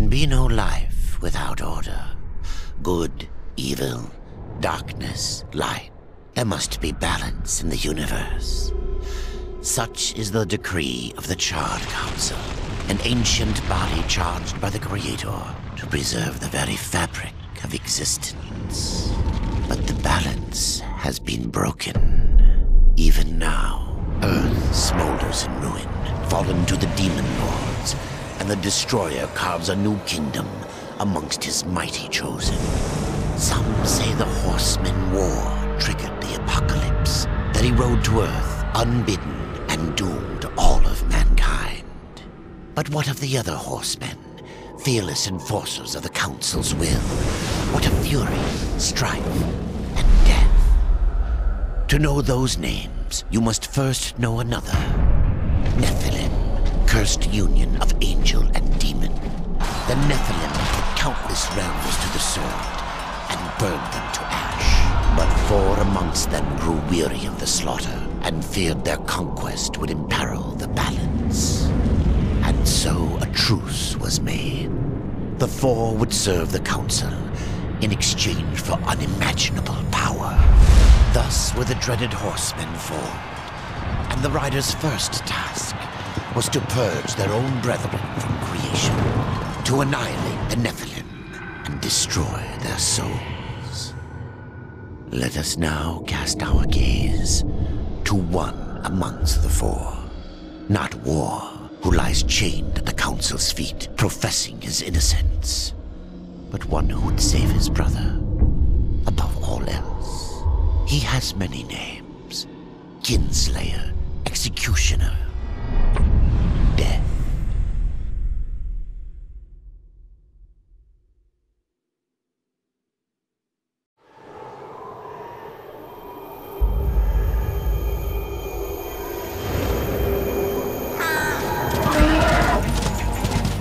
can be no life without order. Good, evil, darkness, light. There must be balance in the universe. Such is the decree of the Charred Council, an ancient body charged by the Creator to preserve the very fabric of existence. But the balance has been broken. Even now, Earth smolders in ruin, fallen to the Demon Lords, and the Destroyer carves a new kingdom amongst his mighty chosen. Some say the Horseman War triggered the apocalypse, that he rode to Earth unbidden and doomed all of mankind. But what of the other horsemen, fearless enforcers of the Council's will? What of fury, strife, and death? To know those names, you must first know another. Nephilim, cursed union of angel and demon. The Nephilim put countless realms to the sword and burned them to ash. But four amongst them grew weary of the slaughter and feared their conquest would imperil the balance. And so a truce was made. The four would serve the Council in exchange for unimaginable power. Thus were the dreaded horsemen formed, and the riders' first task was to purge their own brethren from creation, to annihilate the Nephilim and destroy their souls. Let us now cast our gaze to one amongst the four. Not War, who lies chained at the Council's feet, professing his innocence, but one who would save his brother above all else. He has many names Kinslayer, Executioner,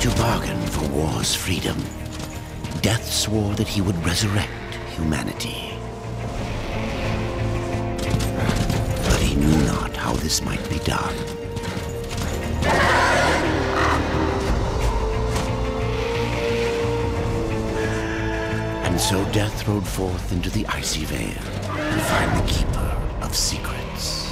To bargain for war's freedom, Death swore that he would resurrect humanity. But he knew not how this might be done. So Death rode forth into the icy veil to find the Keeper of Secrets.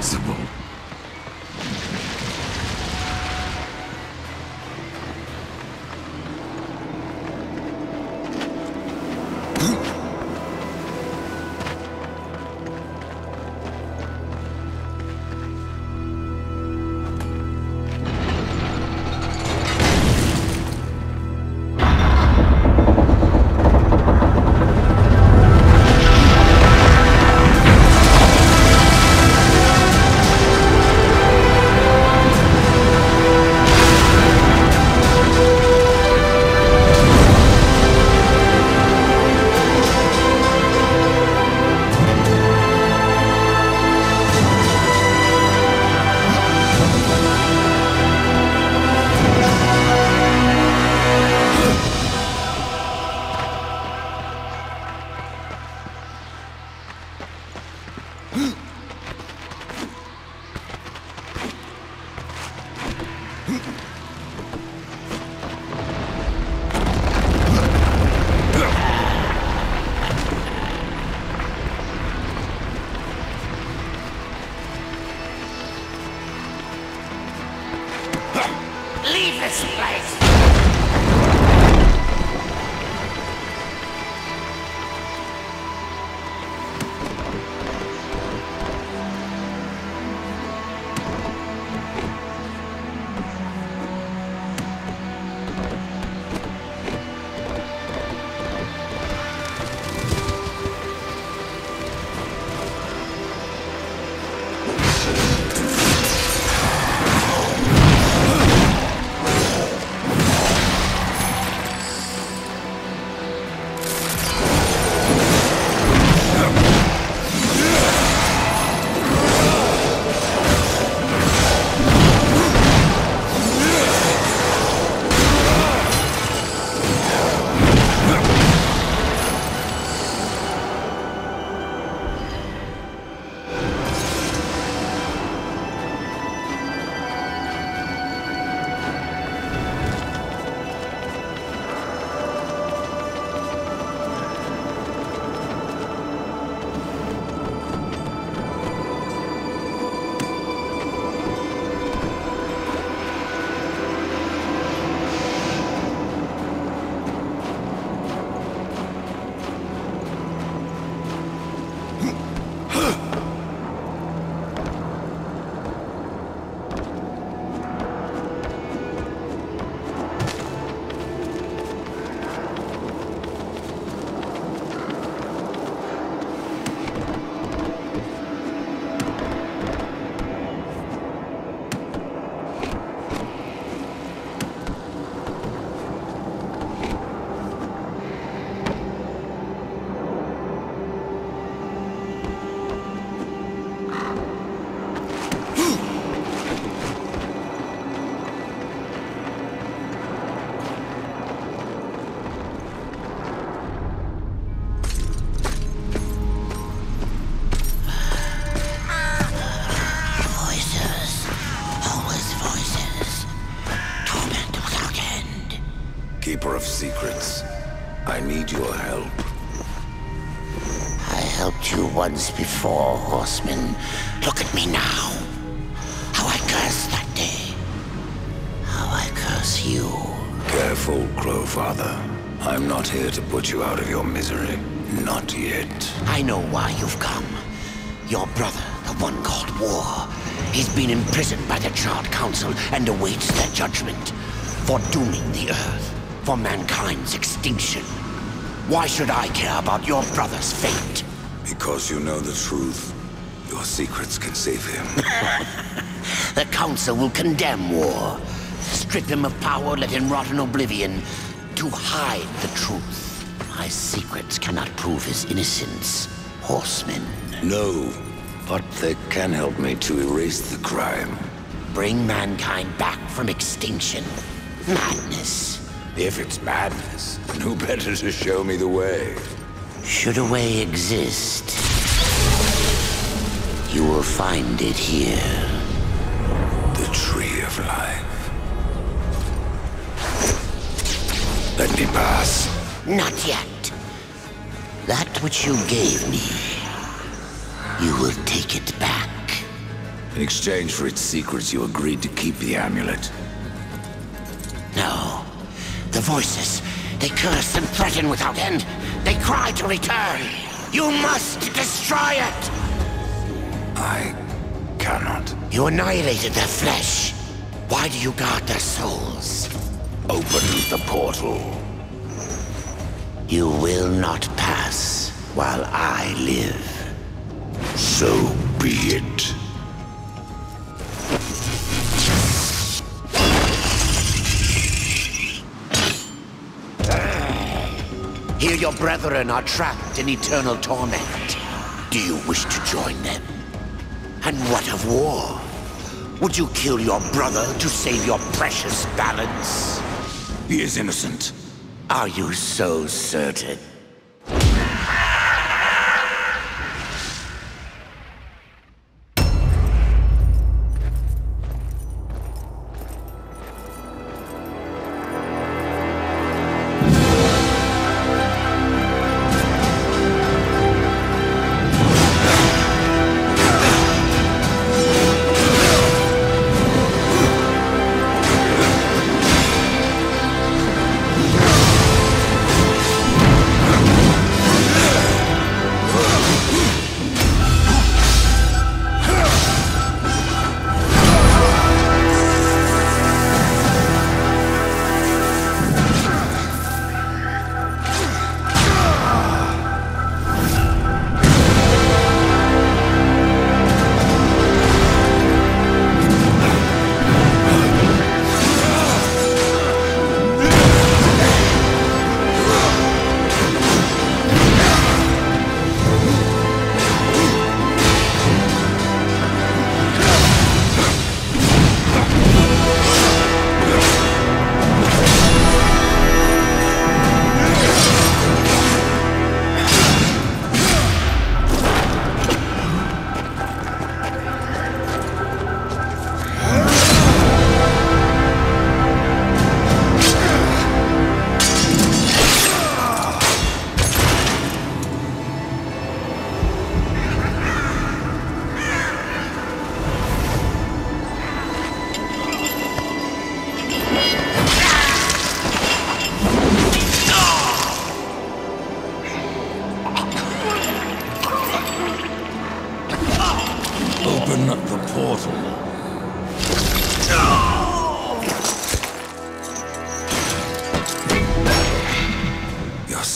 impossible. this place! Secrets, I need your help. I helped you once before, Horseman. Look at me now. How I cursed that day. How I curse you. Careful, Crowfather. I'm not here to put you out of your misery. Not yet. I know why you've come. Your brother, the one called War, he's been imprisoned by the Charred Council and awaits their judgment. For dooming the Earth. For mankind's extinction. Why should I care about your brother's fate? Because you know the truth. Your secrets can save him. the Council will condemn War. Strip him of power, let him rot in oblivion. To hide the truth. My secrets cannot prove his innocence. Horsemen. No, but they can help me to erase the crime. Bring mankind back from extinction. Madness. If it's madness, then who better to show me the way? Should a way exist, you will find it here. The Tree of Life. Let me pass. Not yet. That which you gave me, you will take it back. In exchange for its secrets, you agreed to keep the amulet. No. The voices, they curse and threaten without end. They cry to return. You must destroy it! I cannot. You annihilated their flesh. Why do you guard their souls? Open the portal. You will not pass while I live. So be it. Here your brethren are trapped in eternal torment. Do you wish to join them? And what of war? Would you kill your brother to save your precious balance? He is innocent. Are you so certain?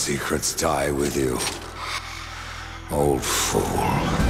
Secrets die with you. Old fool.